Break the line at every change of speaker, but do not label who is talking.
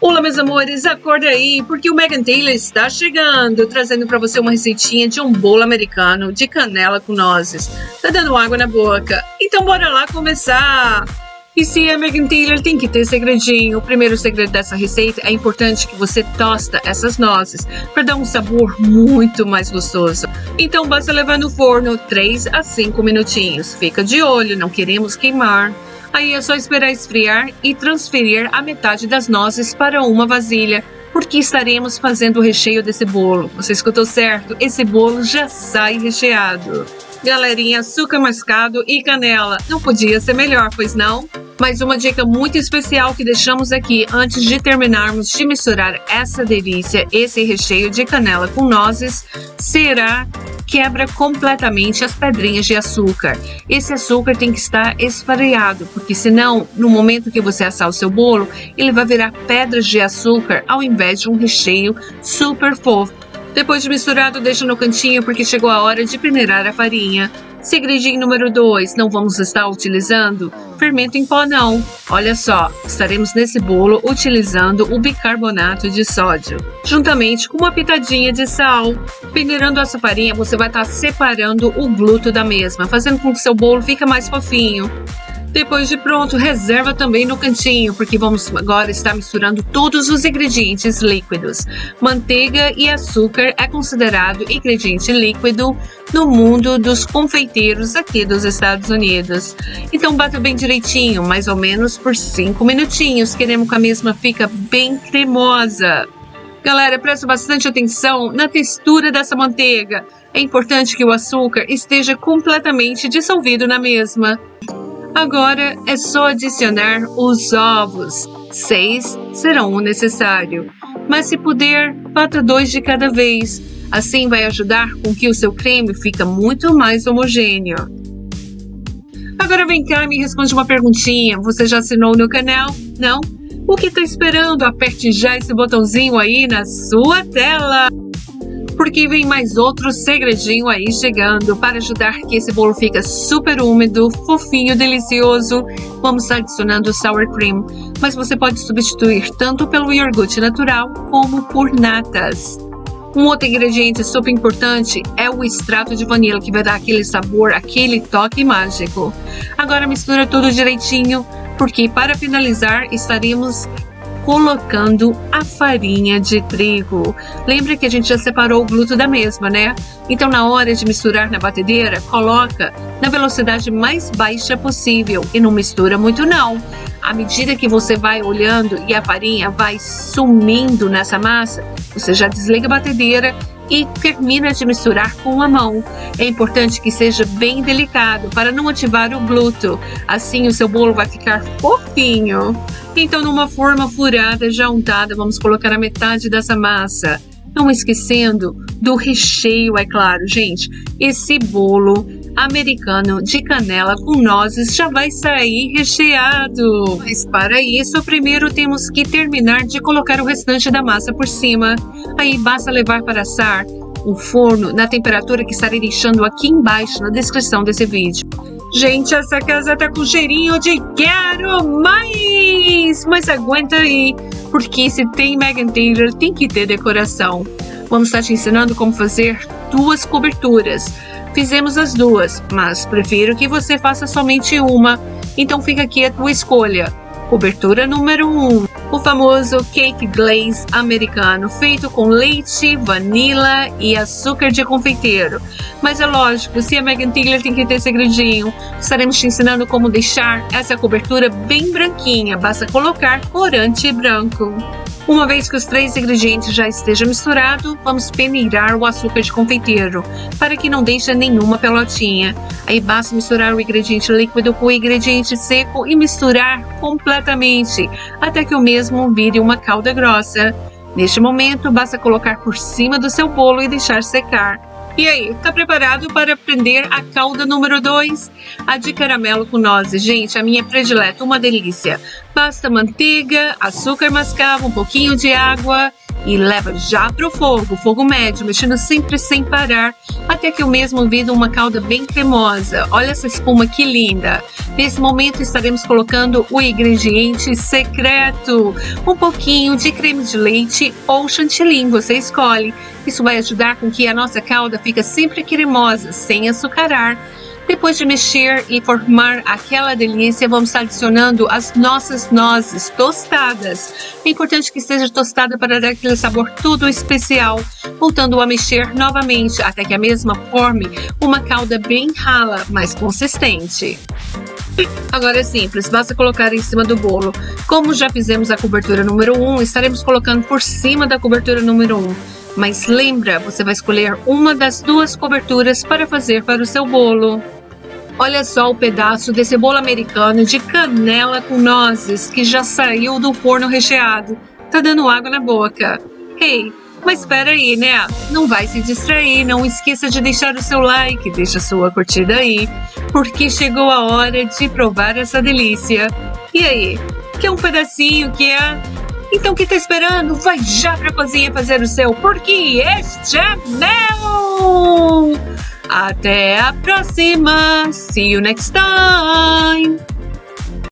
Olá, meus amores, acorda aí, porque o Megan Taylor está chegando, trazendo para você uma receitinha de um bolo americano de canela com nozes. Tá dando água na boca? Então bora lá começar! E se a Megan Taylor tem que ter segredinho. O primeiro segredo dessa receita é importante que você tosta essas nozes para dar um sabor muito mais gostoso. Então basta levar no forno 3 a 5 minutinhos. Fica de olho, não queremos queimar. Aí é só esperar esfriar e transferir a metade das nozes para uma vasilha, porque estaremos fazendo o recheio desse bolo. Você escutou certo? Esse bolo já sai recheado. Galerinha, açúcar mascado e canela. Não podia ser melhor, pois não? Mas uma dica muito especial que deixamos aqui antes de terminarmos de misturar essa delícia, esse recheio de canela com nozes, será quebra completamente as pedrinhas de açúcar. Esse açúcar tem que estar esfareado, porque senão, no momento que você assar o seu bolo, ele vai virar pedras de açúcar ao invés de um recheio super fofo. Depois de misturado, deixa no cantinho porque chegou a hora de peneirar a farinha. Segredinho número 2, não vamos estar utilizando fermento em pó não. Olha só, estaremos nesse bolo utilizando o bicarbonato de sódio, juntamente com uma pitadinha de sal. Peneirando essa farinha, você vai estar separando o glúten da mesma, fazendo com que seu bolo fique mais fofinho. Depois de pronto, reserva também no cantinho, porque vamos agora estar misturando todos os ingredientes líquidos. Manteiga e açúcar é considerado ingrediente líquido no mundo dos confeiteiros aqui dos Estados Unidos. Então bata bem direitinho, mais ou menos por 5 minutinhos. Queremos que a mesma fica bem cremosa. Galera, presta bastante atenção na textura dessa manteiga. É importante que o açúcar esteja completamente dissolvido na mesma. Agora é só adicionar os ovos. Seis serão o necessário. Mas se puder, bata dois de cada vez. Assim vai ajudar com que o seu creme fique muito mais homogêneo. Agora vem cá e me responde uma perguntinha. Você já assinou no canal? Não? O que está esperando? Aperte já esse botãozinho aí na sua tela porque vem mais outro segredinho aí chegando para ajudar que esse bolo fique super úmido, fofinho, delicioso. Vamos adicionando sour cream, mas você pode substituir tanto pelo iogurte natural como por natas. Um outro ingrediente super importante é o extrato de vanila, que vai dar aquele sabor, aquele toque mágico. Agora mistura tudo direitinho, porque para finalizar estaremos colocando a farinha de trigo. Lembra que a gente já separou o glúten da mesma, né? Então, na hora de misturar na batedeira, coloca na velocidade mais baixa possível e não mistura muito não. À medida que você vai olhando e a farinha vai sumindo nessa massa, você já desliga a batedeira e termina de misturar com a mão. É importante que seja bem delicado para não ativar o glúten. Assim o seu bolo vai ficar fofinho. Então, numa forma furada já untada, vamos colocar a metade dessa massa. Não esquecendo do recheio, é claro, gente. Esse bolo americano de canela com nozes já vai sair recheado. Mas para isso, primeiro temos que terminar de colocar o restante da massa por cima. Aí basta levar para assar o forno na temperatura que estarei deixando aqui embaixo na descrição desse vídeo. Gente, essa casa tá com cheirinho de quero mais! Mas aguenta aí, porque se tem Megan Taylor, tem que ter decoração. Vamos estar te ensinando como fazer duas coberturas. Fizemos as duas, mas prefiro que você faça somente uma, então fica aqui a tua escolha. Cobertura número 1. Um, o famoso cake glaze americano, feito com leite, vanila e açúcar de confeiteiro. Mas é lógico, se a Megan Taylor tem que ter segredinho, estaremos te ensinando como deixar essa cobertura bem branquinha. Basta colocar corante branco. Uma vez que os três ingredientes já estejam misturados, vamos peneirar o açúcar de confeiteiro, para que não deixe nenhuma pelotinha. Aí basta misturar o ingrediente líquido com o ingrediente seco e misturar completamente, até que o mesmo vire uma calda grossa. Neste momento, basta colocar por cima do seu bolo e deixar secar. E aí, tá preparado para aprender a calda número 2? A de caramelo com nozes. Gente, a minha predileta, uma delícia. Basta manteiga, açúcar mascavo, um pouquinho de água e leva já para o fogo, fogo médio, mexendo sempre sem parar até que eu mesmo vi uma calda bem cremosa. Olha essa espuma que linda! Nesse momento estaremos colocando o ingrediente secreto, um pouquinho de creme de leite ou chantilly, você escolhe. Isso vai ajudar com que a nossa calda fique sempre cremosa, sem açucarar. Depois de mexer e formar aquela delícia, vamos estar adicionando as nossas nozes tostadas. É importante que esteja tostada para dar aquele sabor tudo especial. Voltando a mexer novamente até que a mesma forme uma calda bem rala, mas consistente. Agora é simples, basta colocar em cima do bolo. Como já fizemos a cobertura número 1, um, estaremos colocando por cima da cobertura número 1. Um. Mas lembra, você vai escolher uma das duas coberturas para fazer para o seu bolo. Olha só o pedaço desse bolo americano de canela com nozes que já saiu do forno recheado. Tá dando água na boca. Hey, mas espera aí, né? Não vai se distrair, não esqueça de deixar o seu like, deixa sua curtida aí, porque chegou a hora de provar essa delícia. E aí, quer um pedacinho que é? Então o que tá esperando? Vai já pra cozinha fazer o seu, porque este é meu! Até a próxima! See you next time!